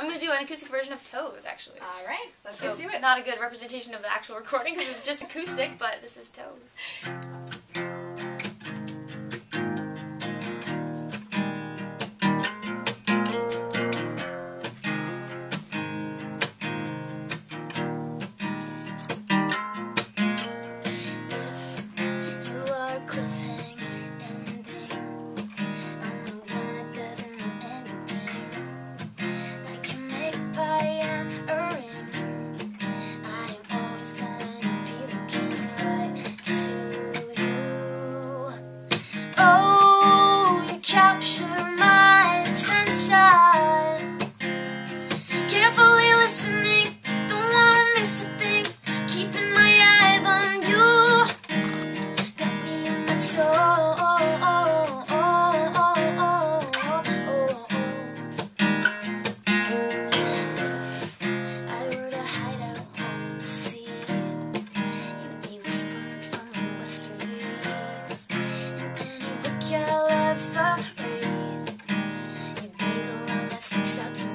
I'm going to do an acoustic version of Toes, actually. All right, let's So, get to it. not a good representation of the actual recording because it's just acoustic, but this is Toes. that's such